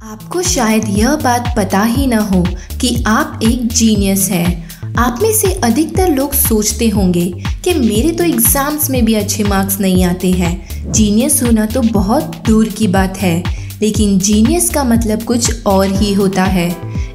आपको शायद यह बात पता ही न हो कि आप एक जीनियस हैं। आप में से अधिकतर लोग सोचते होंगे कि मेरे तो एग्ज़ाम्स में भी अच्छे मार्क्स नहीं आते हैं। जीनियस होना तो बहुत दूर की बात है, लेकिन जीनियस का मतलब कुछ और ही होता है।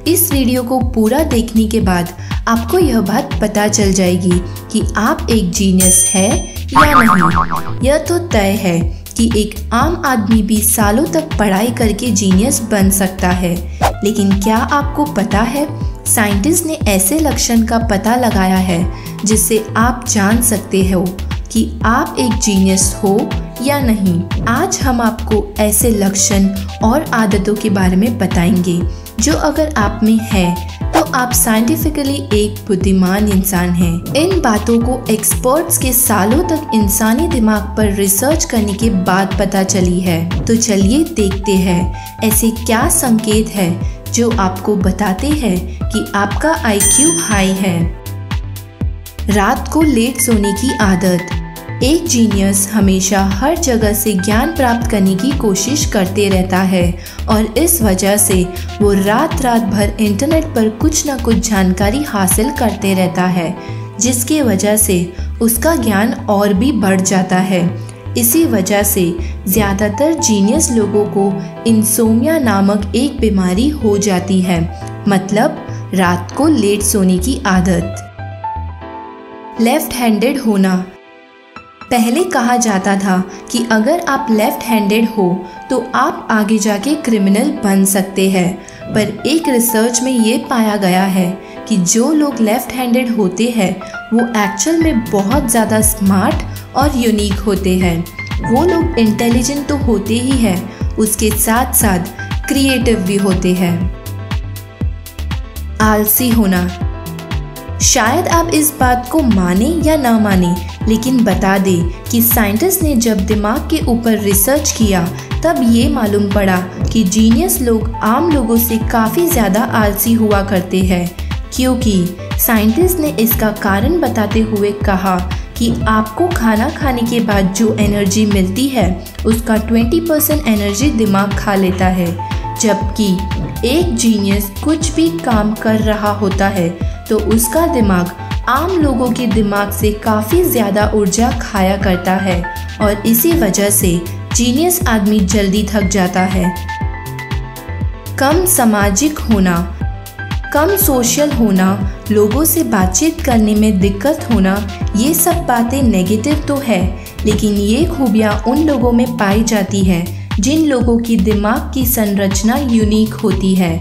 इस वीडियो को पूरा देखने के बाद आपको यह बात पता चल जाएगी कि आप एक जीनियस है या नहीं। यह तो तय है कि एक आम आदमी भी सालों तक पढ़ाई करके जीनियस बन सकता है। लेकिन क्या आपको पता है साइंटिस्ट ने ऐसे लक्षण का पता लगाया है, जिससे आप जान सकते हो कि आप एक जीनियस हो या नहीं। आज हम आपको ऐसे लक्षण और आदतों के बारे में बताएँगे, जो अगर आप में है आप साइंटिफिकली एक बुद्धिमान इंसान हैं। इन बातों को एक्सपर्ट्स के सालों तक इंसानी दिमाग पर रिसर्च करने के बाद पता चली है। तो चलिए देखते हैं, ऐसे क्या संकेत है जो आपको बताते हैं कि आपका आईक्यू हाई है। रात को लेट सोने की आदत। एक जीनियस हमेशा हर जगह से ज्ञान प्राप्त करने की कोशिश करते रहता है और इस वजह से वो रात रात भर इंटरनेट पर कुछ ना कुछ जानकारी हासिल करते रहता है, जिसके वजह से उसका ज्ञान और भी बढ़ जाता है। इसी वजह से ज़्यादातर जीनियस लोगों को इंसोमिया नामक एक बीमारी हो जाती है मतलब रात को लेट सोने की आदत। लेफ़्ट हैंडेड होना पहले कहा जाता था कि अगर आप लेफ़्ट हैंडेड हो तो आप आगे जाके क्रिमिनल बन सकते हैं। पर एक रिसर्च में ये पाया गया है कि जो लोग लेफ़्ट हैंडेड होते हैं, वो एक्चुअल में बहुत ज़्यादा स्मार्ट और यूनिक होते हैं। वो लोग इंटेलिजेंट तो होते ही हैं, उसके साथ साथ क्रिएटिव भी होते हैं। आलसी होना। शायद आप इस बात को माने या ना माने, लेकिन बता दे कि साइंटिस्ट ने जब दिमाग के ऊपर रिसर्च किया, तब ये मालूम पड़ा कि जीनियस लोग आम लोगों से काफ़ी ज़्यादा आलसी हुआ करते हैं, क्योंकि साइंटिस्ट ने इसका कारण बताते हुए कहा कि आपको खाना खाने के बाद जो एनर्जी मिलती है, उसका 20 परसेंट एनर्जी दिमाग खा लेता है, जबकि एक जीनियस कुछ भी काम कर रहा होता है तो उसका दिमाग आम लोगों के दिमाग से काफ़ी ज़्यादा ऊर्जा खाया करता है और इसी वजह से जीनियस आदमी जल्दी थक जाता है। कम सामाजिक होना, कम सोशल होना, लोगों से बातचीत करने में दिक्कत होना, ये सब बातें नेगेटिव तो है, लेकिन ये खूबियाँ उन लोगों में पाई जाती है जिन लोगों की दिमाग की संरचना यूनिक होती है।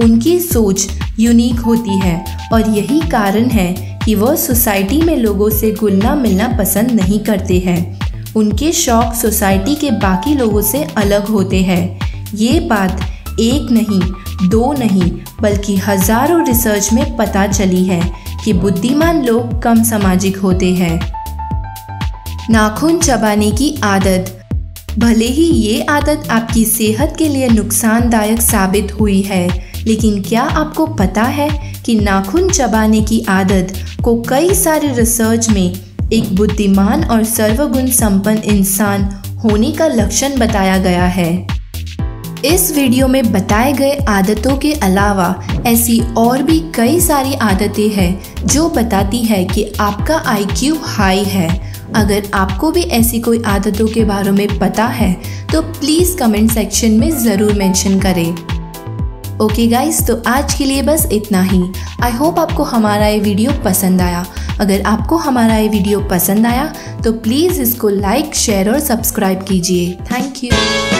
उनकी सोच यूनिक होती है। और यही कारण है कि वह सोसाइटी में लोगों से घुलना मिलना पसंद नहीं करते हैं। उनके शौक सोसाइटी के बाकी लोगों से अलग होते हैं। ये बात एक नहीं, दो नहीं, बल्कि हज़ारों रिसर्च में पता चली है कि बुद्धिमान लोग कम सामाजिक होते हैं। नाखून चबाने की आदत। भले ही ये आदत आपकी सेहत के लिए नुकसानदायक साबित हुई है लेकिन क्या आपको पता है कि नाखून चबाने की आदत को कई सारे रिसर्च में एक बुद्धिमान और सर्वगुण संपन्न इंसान होने का लक्षण बताया गया है? इस वीडियो में बताए गए आदतों के अलावा ऐसी और भी कई सारी आदतें हैं जो बताती है कि आपका आईक्यू हाई है। अगर आपको भी ऐसी कोई आदतों के बारे में पता है तो प्लीज़ कमेंट सेक्शन में ज़रूर मेंशन करें। ओके गाइस तो आज के लिए बस इतना ही। आई होप आपको हमारा ये वीडियो पसंद आया। अगर आपको हमारा ये वीडियो पसंद आया तो प्लीज़ इसको लाइक शेयर और सब्सक्राइब कीजिए। Thank you